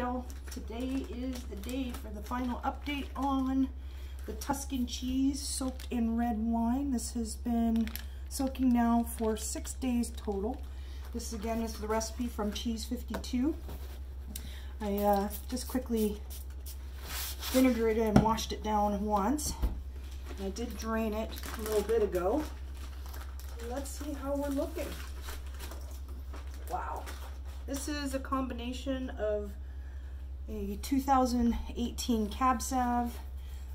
Today is the day for the final update on the Tuscan cheese soaked in red wine. This has been soaking now for six days total. This again is the recipe from Cheese 52. I uh, just quickly vinegared it and washed it down once. I did drain it a little bit ago. let's see how we're looking. Wow. This is a combination of a 2018 Cab Sav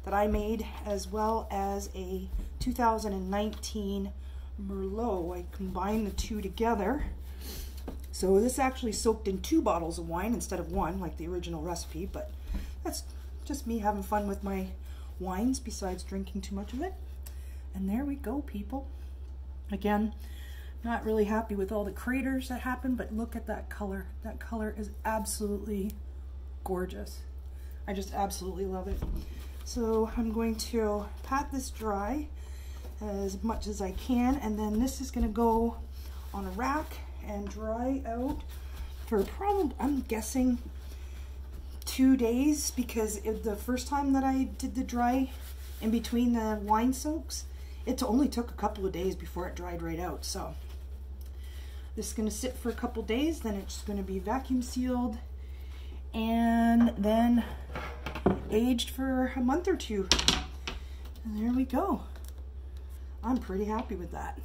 that I made as well as a 2019 Merlot. I combined the two together. So this actually soaked in two bottles of wine instead of one like the original recipe, but that's just me having fun with my wines besides drinking too much of it. And there we go, people. Again, not really happy with all the craters that happened, but look at that color. That color is absolutely gorgeous. I just absolutely love it. So I'm going to pat this dry as much as I can, and then this is gonna go on a rack and dry out for probably, I'm guessing, two days because the first time that I did the dry in between the wine soaks, it only took a couple of days before it dried right out. So this is going to sit for a couple days, then it's going to be vacuum sealed then aged for a month or two. And there we go. I'm pretty happy with that.